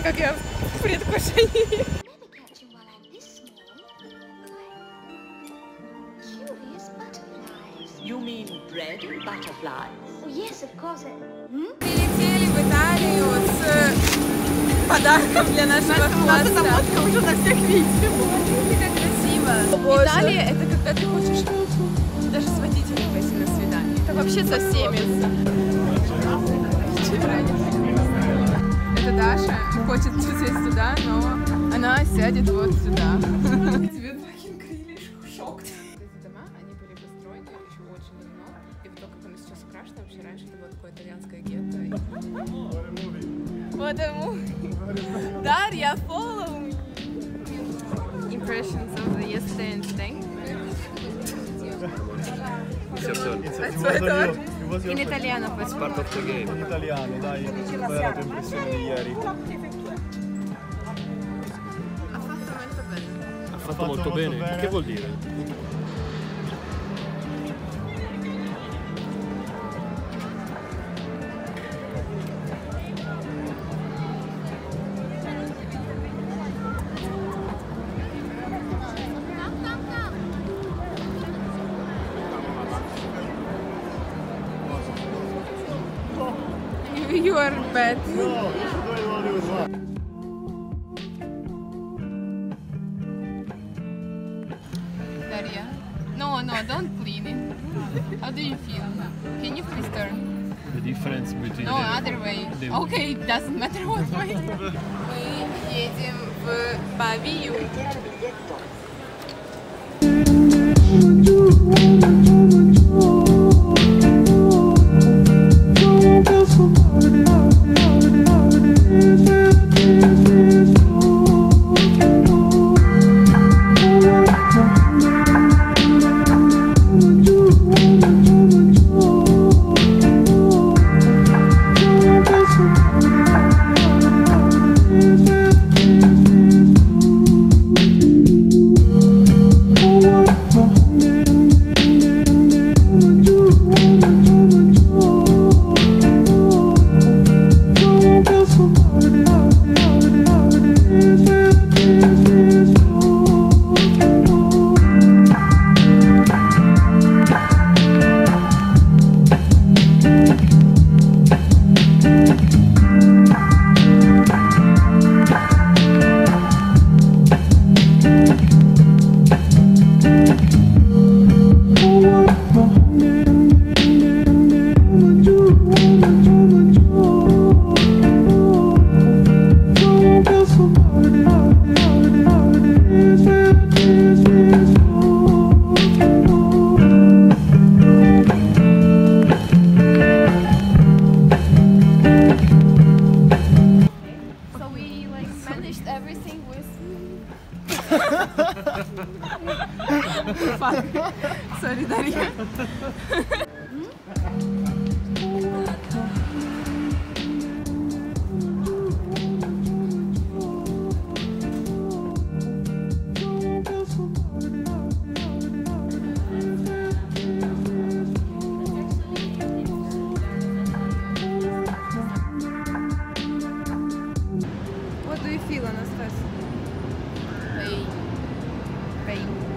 как я в предвкушении. You mean bread butterflies? Oh, yes, of course. Hmm? Прилетели в Италию с подарком для нашего класса. уже на всех видео. Как красиво. Италия — это когда ты хочешь даже с водителем пойти на свидание. Это вообще со всеми. Это Даша хочет сесть туда, но она сядет вот сюда. Тебе fucking крылья шок. Эти дома, они были построены еще очень давно. И вот то, как оно сейчас украшено, вообще раньше это было такое итальянское гетто. What a movie. Дарья, follow me. Impressions of the yesterday and today. Was your, it was your In italiano poi. Part of the game. in italiano, dai, qual è la tua impressione di ieri? Ha fatto molto bene. Ha fatto molto bene. Che vuol dire? You are bad. No, io su dove lo devo fare? Daria. No, no, don't clean it. How do you feel? Can you please turn? The difference between No, the... other way. the- Okay, it doesn't matter what way. Мы едем в Бавию. everything with me. Fuck. Solidaridad. ¿Mm? Tudo fila, nas festas Bem. Bem.